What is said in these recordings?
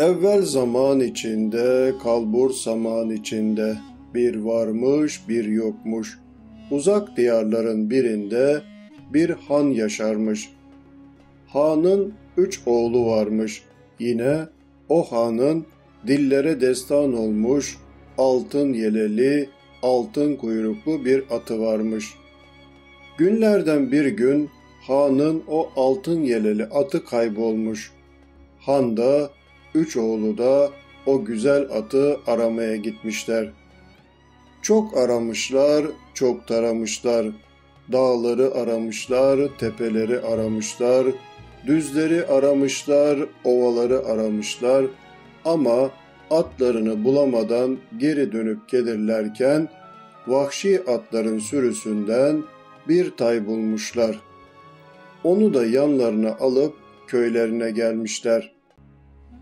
Evvel zaman içinde, kalbur zaman içinde bir varmış bir yokmuş. Uzak diyarların birinde bir han yaşarmış. Hanın üç oğlu varmış. Yine o hanın dillere destan olmuş altın yeleli, altın kuyruklu bir atı varmış. Günlerden bir gün hanın o altın yeleli atı kaybolmuş. Han da üç oğlu da o güzel atı aramaya gitmişler. Çok aramışlar, çok taramışlar. Dağları aramışlar, tepeleri aramışlar, düzleri aramışlar, ovaları aramışlar ama atlarını bulamadan geri dönüp gelirlerken vahşi atların sürüsünden bir tay bulmuşlar. Onu da yanlarına alıp köylerine gelmişler.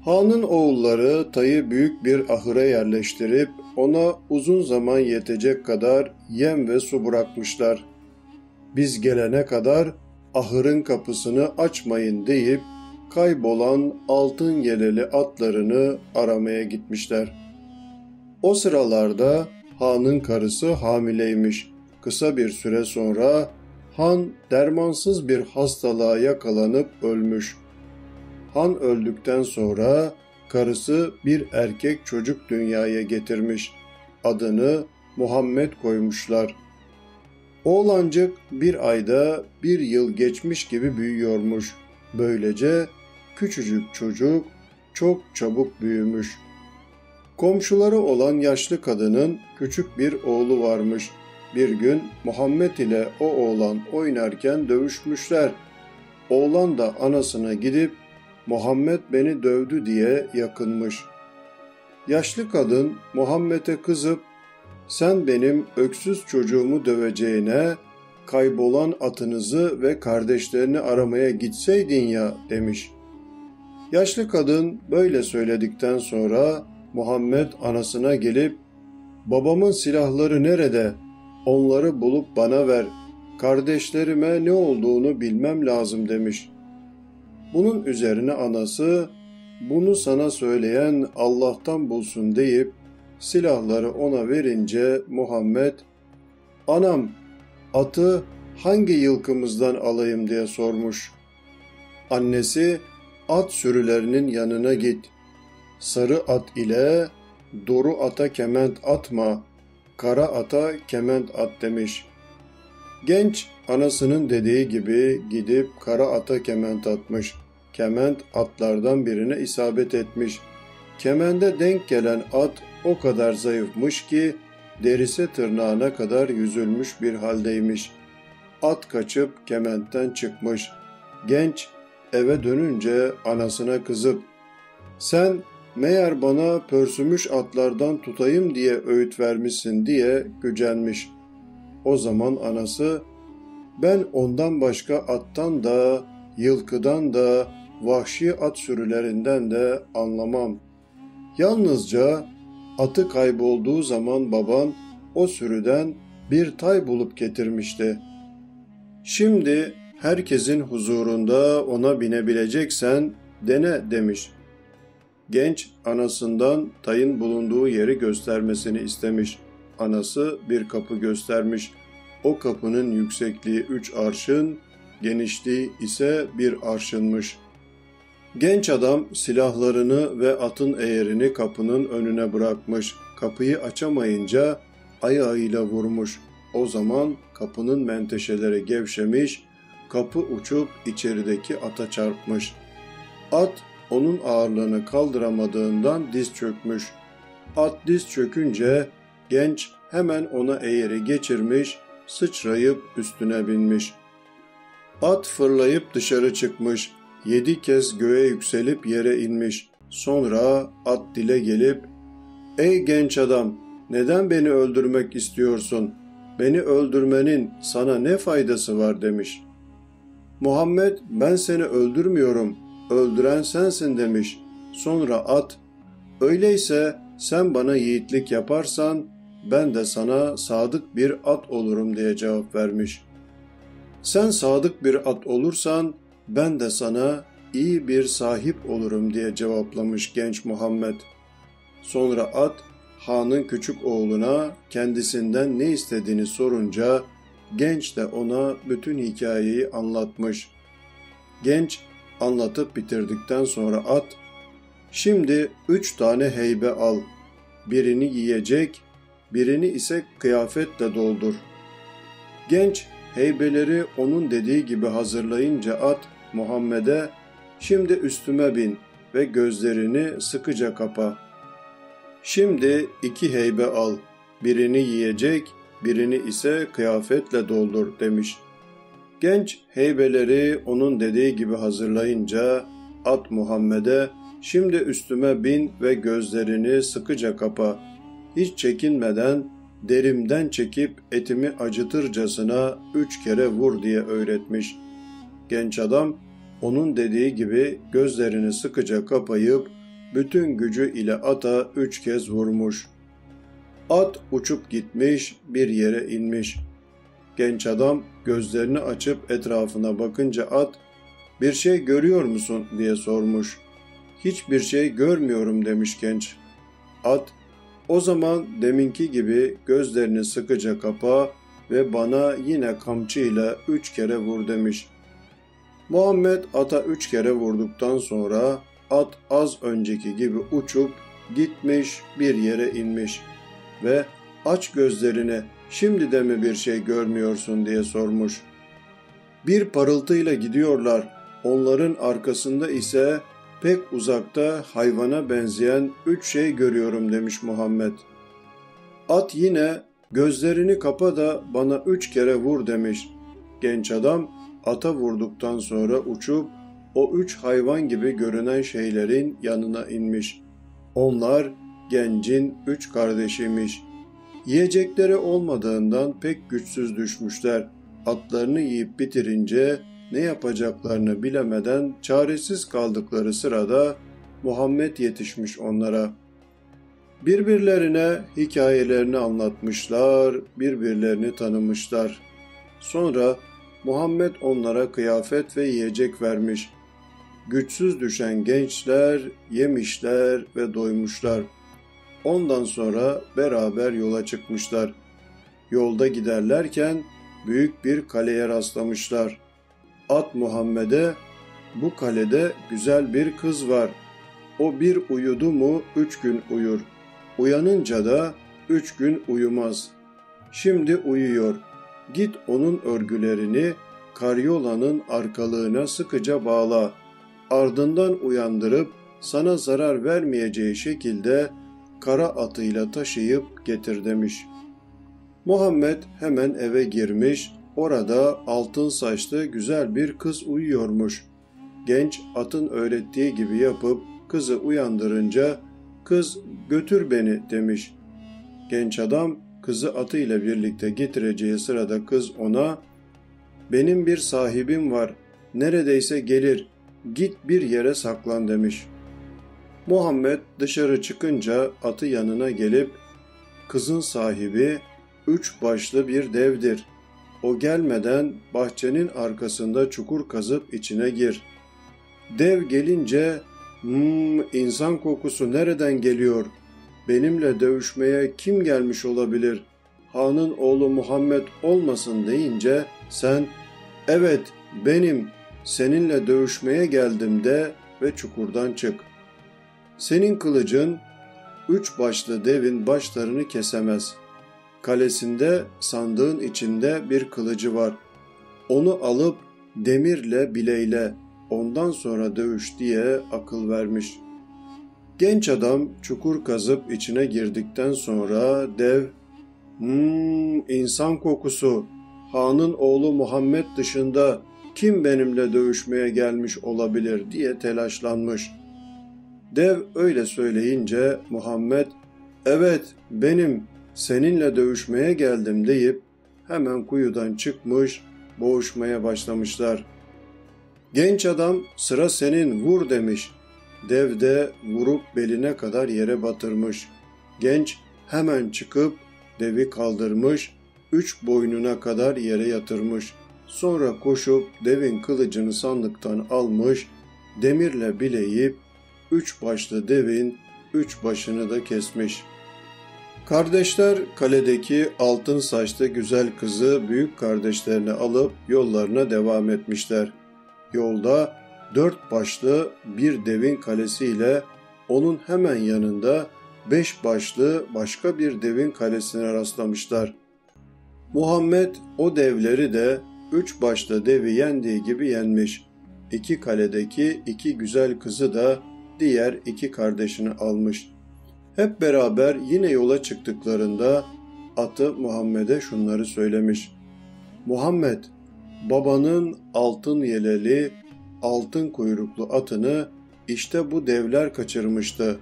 Hanın oğulları tayı büyük bir ahıra yerleştirip ona uzun zaman yetecek kadar yem ve su bırakmışlar. Biz gelene kadar ahırın kapısını açmayın deyip kaybolan altın yeleli atlarını aramaya gitmişler. O sıralarda hanın karısı hamileymiş. Kısa bir süre sonra han dermansız bir hastalığa yakalanıp ölmüş. Han öldükten sonra karısı bir erkek çocuk dünyaya getirmiş. Adını Muhammed koymuşlar. Oğlancık bir ayda bir yıl geçmiş gibi büyüyormuş. Böylece küçücük çocuk çok çabuk büyümüş. Komşuları olan yaşlı kadının küçük bir oğlu varmış. Bir gün Muhammed ile o oğlan oynarken dövüşmüşler. Oğlan da anasına gidip Muhammed beni dövdü diye yakınmış. Yaşlı kadın Muhammed'e kızıp sen benim öksüz çocuğumu döveceğine kaybolan atınızı ve kardeşlerini aramaya gitseydin ya demiş. Yaşlı kadın böyle söyledikten sonra Muhammed anasına gelip babamın silahları nerede? Onları bulup bana ver. Kardeşlerime ne olduğunu bilmem lazım demiş. Bunun üzerine anası bunu sana söyleyen Allah'tan bulsun deyip silahları ona verince Muhammed anam atı hangi yılkımızdan alayım diye sormuş. Annesi at sürülerinin yanına git. Sarı at ile doru ata kement atma, kara ata kement at demiş. Genç anasının dediği gibi gidip kara ata kement atmış. Kement atlardan birine isabet etmiş. Kemende denk gelen at o kadar zayıfmış ki derisi tırnağına kadar yüzülmüş bir haldeymiş. At kaçıp kementten çıkmış. Genç eve dönünce anasına kızıp sen meğer bana pörsümüş atlardan tutayım diye öğüt vermişsin diye gücenmiş. O zaman anası ben ondan başka attan da yılkıdan da vahşi at sürülerinden de anlamam. Yalnızca atı kaybolduğu zaman baban o sürüden bir tay bulup getirmişti. Şimdi herkesin huzurunda ona binebileceksen dene demiş. Genç anasından tayın bulunduğu yeri göstermesini istemiş. Anası bir kapı göstermiş. O kapının yüksekliği üç arşın, genişliği ise bir arşınmış. Genç adam silahlarını ve atın eğerini kapının önüne bırakmış. Kapıyı açamayınca ayağıyla vurmuş. O zaman kapının menteşeleri gevşemiş, kapı uçup içerideki ata çarpmış. At onun ağırlığını kaldıramadığından diz çökmüş. At diz çökünce genç hemen ona eğeri geçirmiş, sıçrayıp üstüne binmiş. At fırlayıp dışarı çıkmış, yedi kez göğe yükselip yere inmiş. Sonra at dile gelip, ''Ey genç adam, neden beni öldürmek istiyorsun? Beni öldürmenin sana ne faydası var?'' demiş. Muhammed, ''Ben seni öldürmüyorum, öldüren sensin.'' demiş. Sonra at, ''Öyleyse sen bana yiğitlik yaparsan, ben de sana sadık bir at olurum.'' diye cevap vermiş. Sen sadık bir at olursan, ben de sana iyi bir sahip olurum diye cevaplamış genç Muhammed. Sonra at hanın küçük oğluna kendisinden ne istediğini sorunca genç de ona bütün hikayeyi anlatmış. Genç anlatıp bitirdikten sonra at, şimdi üç tane heybe al, birini yiyecek, birini ise kıyafetle doldur. Genç heybeleri onun dediği gibi hazırlayınca at Muhammed'e şimdi üstüme bin ve gözlerini sıkıca kapa. Şimdi iki heybe al, birini yiyecek, birini ise kıyafetle doldur demiş. Genç heybeleri onun dediği gibi hazırlayınca at Muhammed'e şimdi üstüme bin ve gözlerini sıkıca kapa. Hiç çekinmeden derimden çekip etimi acıtırcasına üç kere vur diye öğretmiş. Genç adam onun dediği gibi gözlerini sıkıca kapayıp bütün gücü ile ata üç kez vurmuş. At uçup gitmiş, bir yere inmiş. Genç adam gözlerini açıp etrafına bakınca at, bir şey görüyor musun diye sormuş. Hiçbir şey görmüyorum demiş genç. At, o zaman deminki gibi gözlerini sıkıca kapa ve bana yine kamçıyla üç kere vur demiş. Muhammed ata üç kere vurduktan sonra at az önceki gibi uçup gitmiş bir yere inmiş ve aç gözlerini şimdi de mi bir şey görmüyorsun diye sormuş. Bir parıltıyla gidiyorlar. Onların arkasında ise pek uzakta hayvana benzeyen üç şey görüyorum demiş Muhammed. At yine gözlerini kapa da bana üç kere vur demiş. Genç adam ata vurduktan sonra uçup o üç hayvan gibi görünen şeylerin yanına inmiş. Onlar gencin üç kardeşiymiş. Yiyecekleri olmadığından pek güçsüz düşmüşler. Atlarını yiyip bitirince ne yapacaklarını bilemeden çaresiz kaldıkları sırada Muhammed yetişmiş onlara. Birbirlerine hikayelerini anlatmışlar, birbirlerini tanımışlar. Sonra Muhammed onlara kıyafet ve yiyecek vermiş. Güçsüz düşen gençler yemişler ve doymuşlar. Ondan sonra beraber yola çıkmışlar. Yolda giderlerken büyük bir kaleye rastlamışlar. At Muhammed'e bu kalede güzel bir kız var. O bir uyudu mu üç gün uyur. Uyanınca da üç gün uyumaz. Şimdi uyuyor. Git onun örgülerini karyolanın arkalığına sıkıca bağla. Ardından uyandırıp sana zarar vermeyeceği şekilde kara atıyla taşıyıp getir demiş. Muhammed hemen eve girmiş, orada altın saçlı güzel bir kız uyuyormuş. Genç atın öğrettiği gibi yapıp kızı uyandırınca kız götür beni demiş. Genç adam kızı atıyla birlikte getireceği sırada kız ona benim bir sahibim var neredeyse gelir git bir yere saklan demiş. Muhammed dışarı çıkınca atı yanına gelip kızın sahibi üç başlı bir devdir. O gelmeden bahçenin arkasında çukur kazıp içine gir. Dev gelince hmm, insan kokusu nereden geliyor? Benimle dövüşmeye kim gelmiş olabilir? Hanın oğlu Muhammed olmasın deyince sen evet benim seninle dövüşmeye geldim de ve çukurdan çık. Senin kılıcın üç başlı devin başlarını kesemez. Kalesinde sandığın içinde bir kılıcı var. Onu alıp demirle bileyle ondan sonra dövüş diye akıl vermiş. Genç adam çukur kazıp içine girdikten sonra dev Hmm, insan kokusu. Hanın oğlu Muhammed dışında kim benimle dövüşmeye gelmiş olabilir diye telaşlanmış. Dev öyle söyleyince Muhammed, evet benim seninle dövüşmeye geldim deyip hemen kuyudan çıkmış, boğuşmaya başlamışlar. Genç adam sıra senin vur demiş. Dev de vurup beline kadar yere batırmış. Genç hemen çıkıp devi kaldırmış, üç boynuna kadar yere yatırmış. Sonra koşup devin kılıcını sandıktan almış, demirle bileyip üç başlı devin üç başını da kesmiş. Kardeşler kaledeki altın saçlı güzel kızı büyük kardeşlerine alıp yollarına devam etmişler. Yolda dört başlı bir devin kalesiyle onun hemen yanında beş başlı başka bir devin kalesine rastlamışlar. Muhammed o devleri de üç başlı devi yendiği gibi yenmiş. İki kaledeki iki güzel kızı da diğer iki kardeşini almış. Hep beraber yine yola çıktıklarında atı Muhammed'e şunları söylemiş. Muhammed, babanın altın yeleli, altın kuyruklu atını işte bu devler kaçırmıştı.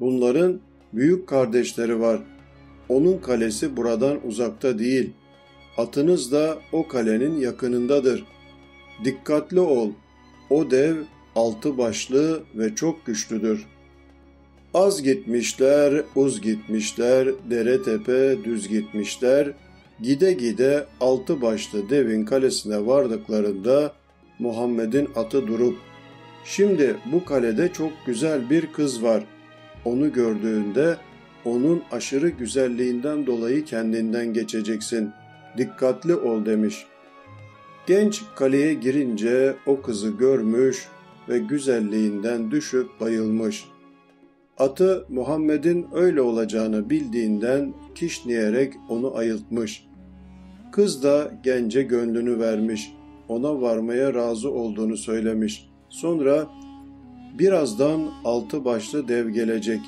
Bunların büyük kardeşleri var. Onun kalesi buradan uzakta değil. Atınız da o kalenin yakınındadır. Dikkatli ol. O dev altı başlı ve çok güçlüdür. Az gitmişler, uz gitmişler, dere tepe düz gitmişler. Gide gide altı başlı devin kalesine vardıklarında Muhammed'in atı durup Şimdi bu kalede çok güzel bir kız var. Onu gördüğünde onun aşırı güzelliğinden dolayı kendinden geçeceksin. Dikkatli ol demiş. Genç kaleye girince o kızı görmüş ve güzelliğinden düşüp bayılmış. Atı Muhammed'in öyle olacağını bildiğinden kişneyerek onu ayıltmış. Kız da gence gönlünü vermiş, ona varmaya razı olduğunu söylemiş. Sonra birazdan altı başlı dev gelecek.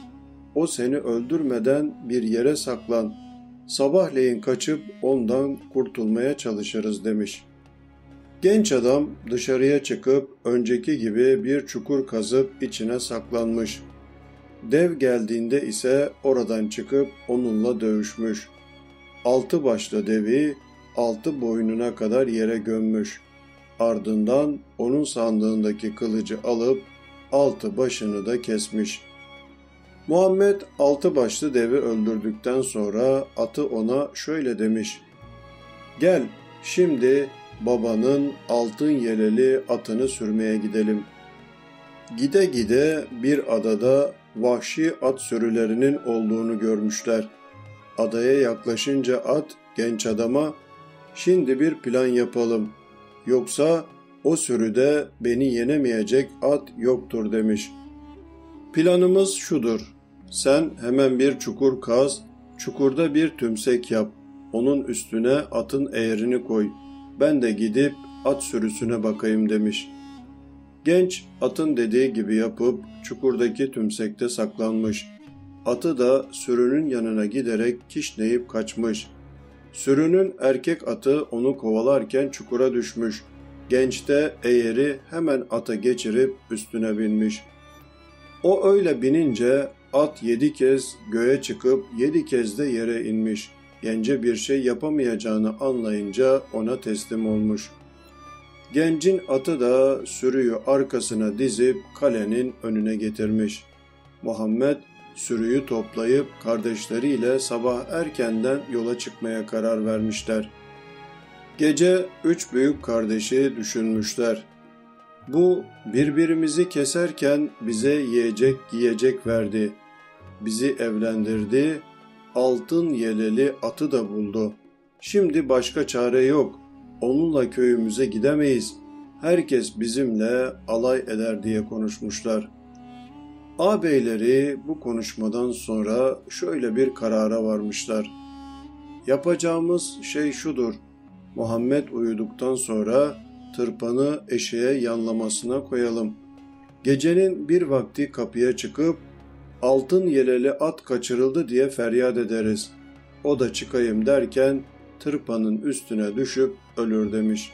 O seni öldürmeden bir yere saklan. Sabahleyin kaçıp ondan kurtulmaya çalışırız demiş.'' Genç adam dışarıya çıkıp önceki gibi bir çukur kazıp içine saklanmış. Dev geldiğinde ise oradan çıkıp onunla dövüşmüş. Altı başlı devi altı boynuna kadar yere gömmüş. Ardından onun sandığındaki kılıcı alıp altı başını da kesmiş. Muhammed altı başlı devi öldürdükten sonra atı ona şöyle demiş. Gel şimdi babanın altın yeleli atını sürmeye gidelim. Gide gide bir adada vahşi at sürülerinin olduğunu görmüşler. Adaya yaklaşınca at genç adama şimdi bir plan yapalım. Yoksa o sürüde beni yenemeyecek at yoktur demiş. Planımız şudur. Sen hemen bir çukur kaz, çukurda bir tümsek yap. Onun üstüne atın eğerini koy.'' ben de gidip at sürüsüne bakayım demiş. Genç atın dediği gibi yapıp çukurdaki tümsekte saklanmış. Atı da sürünün yanına giderek kişneyip kaçmış. Sürünün erkek atı onu kovalarken çukura düşmüş. Genç de eğeri hemen ata geçirip üstüne binmiş. O öyle binince at yedi kez göğe çıkıp yedi kez de yere inmiş.'' gence bir şey yapamayacağını anlayınca ona teslim olmuş. Gencin atı da sürüyü arkasına dizip kalenin önüne getirmiş. Muhammed sürüyü toplayıp kardeşleriyle sabah erkenden yola çıkmaya karar vermişler. Gece üç büyük kardeşi düşünmüşler. Bu birbirimizi keserken bize yiyecek giyecek verdi. Bizi evlendirdi, altın yeleli atı da buldu. Şimdi başka çare yok. Onunla köyümüze gidemeyiz. Herkes bizimle alay eder diye konuşmuşlar. Ağabeyleri bu konuşmadan sonra şöyle bir karara varmışlar. Yapacağımız şey şudur. Muhammed uyuduktan sonra tırpanı eşeğe yanlamasına koyalım. Gecenin bir vakti kapıya çıkıp altın yeleli at kaçırıldı diye feryat ederiz. O da çıkayım derken tırpanın üstüne düşüp ölür demiş.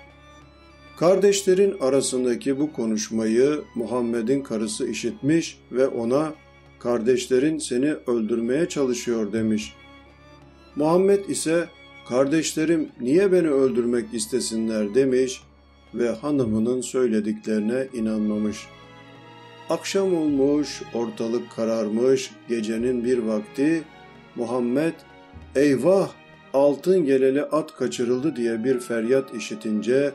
Kardeşlerin arasındaki bu konuşmayı Muhammed'in karısı işitmiş ve ona kardeşlerin seni öldürmeye çalışıyor demiş. Muhammed ise kardeşlerim niye beni öldürmek istesinler demiş ve hanımının söylediklerine inanmamış.'' Akşam olmuş, ortalık kararmış, gecenin bir vakti Muhammed eyvah altın geleli at kaçırıldı diye bir feryat işitince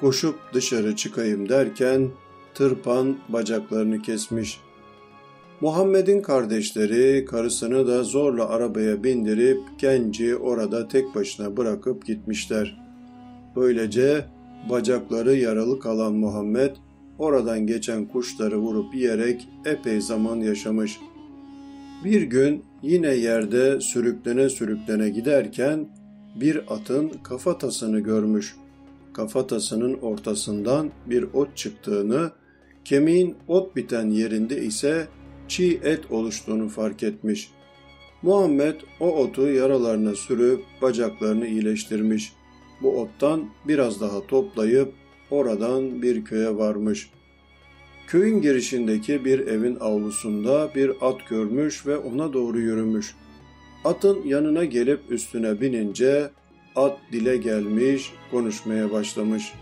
koşup dışarı çıkayım derken tırpan bacaklarını kesmiş. Muhammed'in kardeşleri karısını da zorla arabaya bindirip genci orada tek başına bırakıp gitmişler. Böylece bacakları yaralı kalan Muhammed oradan geçen kuşları vurup yiyerek epey zaman yaşamış. Bir gün yine yerde sürüklene sürüklene giderken bir atın kafatasını görmüş. Kafatasının ortasından bir ot çıktığını, kemiğin ot biten yerinde ise çiğ et oluştuğunu fark etmiş. Muhammed o otu yaralarına sürüp bacaklarını iyileştirmiş. Bu ottan biraz daha toplayıp oradan bir köye varmış. Köyün girişindeki bir evin avlusunda bir at görmüş ve ona doğru yürümüş. Atın yanına gelip üstüne binince at dile gelmiş, konuşmaya başlamış.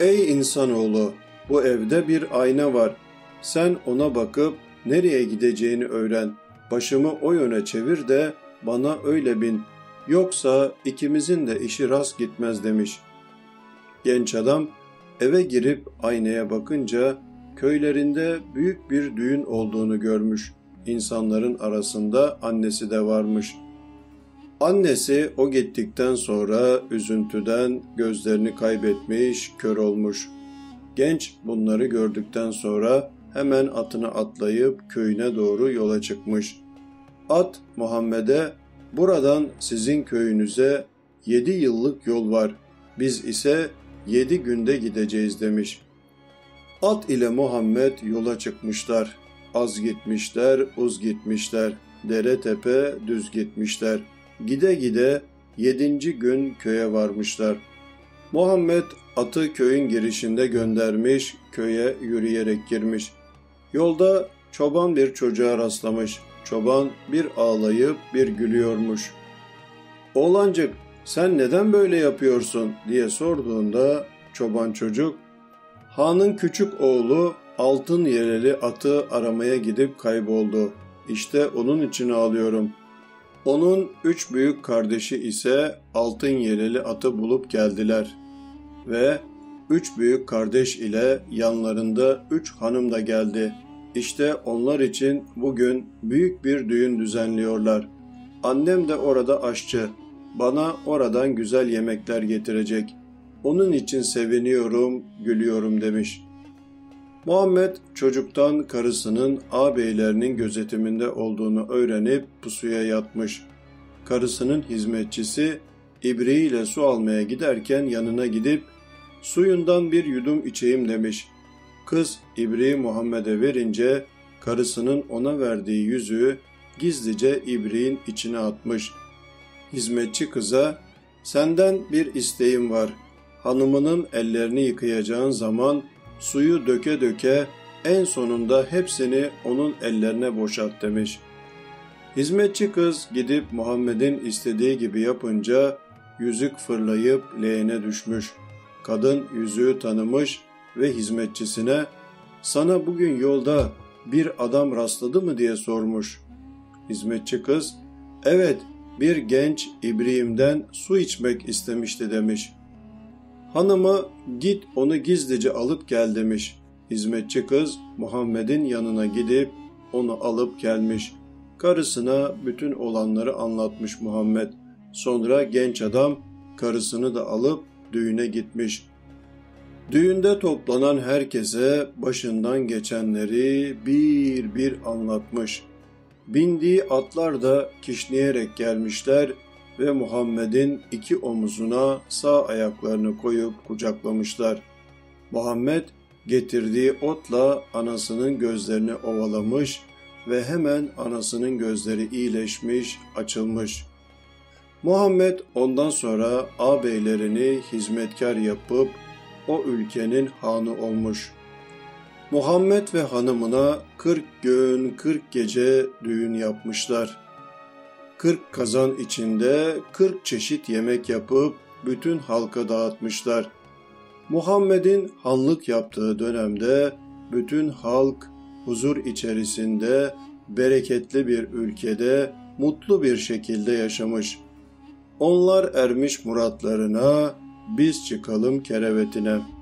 Ey insanoğlu, bu evde bir ayna var. Sen ona bakıp nereye gideceğini öğren. Başımı o yöne çevir de bana öyle bin. Yoksa ikimizin de işi rast gitmez demiş. Genç adam eve girip aynaya bakınca köylerinde büyük bir düğün olduğunu görmüş. İnsanların arasında annesi de varmış. Annesi o gittikten sonra üzüntüden gözlerini kaybetmiş, kör olmuş. Genç bunları gördükten sonra hemen atına atlayıp köyüne doğru yola çıkmış. At Muhammed'e buradan sizin köyünüze yedi yıllık yol var. Biz ise yedi günde gideceğiz demiş. At ile Muhammed yola çıkmışlar. Az gitmişler, uz gitmişler. Dere tepe düz gitmişler. Gide gide yedinci gün köye varmışlar. Muhammed atı köyün girişinde göndermiş, köye yürüyerek girmiş. Yolda çoban bir çocuğa rastlamış. Çoban bir ağlayıp bir gülüyormuş. Oğlancık sen neden böyle yapıyorsun diye sorduğunda çoban çocuk Han'ın küçük oğlu altın yeleli atı aramaya gidip kayboldu. İşte onun için ağlıyorum. Onun üç büyük kardeşi ise altın yeleli atı bulup geldiler. Ve üç büyük kardeş ile yanlarında üç hanım da geldi. İşte onlar için bugün büyük bir düğün düzenliyorlar. Annem de orada aşçı. Bana oradan güzel yemekler getirecek. Onun için seviniyorum, gülüyorum demiş. Muhammed çocuktan karısının ağabeylerinin gözetiminde olduğunu öğrenip pusuya yatmış. Karısının hizmetçisi ibriğiyle su almaya giderken yanına gidip suyundan bir yudum içeyim demiş. Kız ibriği Muhammed'e verince karısının ona verdiği yüzüğü gizlice ibriğin içine atmış. Hizmetçi kıza senden bir isteğim var. Hanımının ellerini yıkayacağın zaman suyu döke döke en sonunda hepsini onun ellerine boşalt demiş. Hizmetçi kız gidip Muhammed'in istediği gibi yapınca yüzük fırlayıp leğene düşmüş. Kadın yüzüğü tanımış ve hizmetçisine sana bugün yolda bir adam rastladı mı diye sormuş. Hizmetçi kız evet bir genç İbrahim'den su içmek istemişti demiş. Hanımı git onu gizlice alıp gel demiş. Hizmetçi kız Muhammed'in yanına gidip onu alıp gelmiş. Karısına bütün olanları anlatmış Muhammed. Sonra genç adam karısını da alıp düğüne gitmiş. Düğünde toplanan herkese başından geçenleri bir bir anlatmış. Bindiği atlar da kişneyerek gelmişler ve Muhammed'in iki omuzuna sağ ayaklarını koyup kucaklamışlar. Muhammed getirdiği otla anasının gözlerini ovalamış ve hemen anasının gözleri iyileşmiş, açılmış. Muhammed ondan sonra ağabeylerini hizmetkar yapıp o ülkenin hanı olmuş. Muhammed ve hanımına 40 gün 40 gece düğün yapmışlar. 40 kazan içinde 40 çeşit yemek yapıp bütün halka dağıtmışlar. Muhammed'in hanlık yaptığı dönemde bütün halk huzur içerisinde bereketli bir ülkede mutlu bir şekilde yaşamış. Onlar ermiş muratlarına, biz çıkalım kerevetine.''